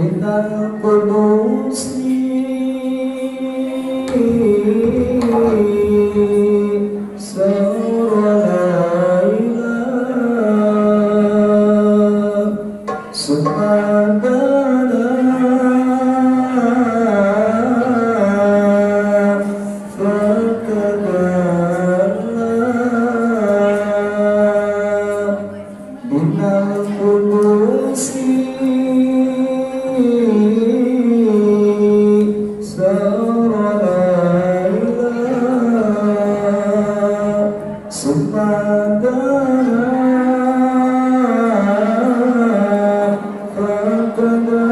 And I will pronounce da da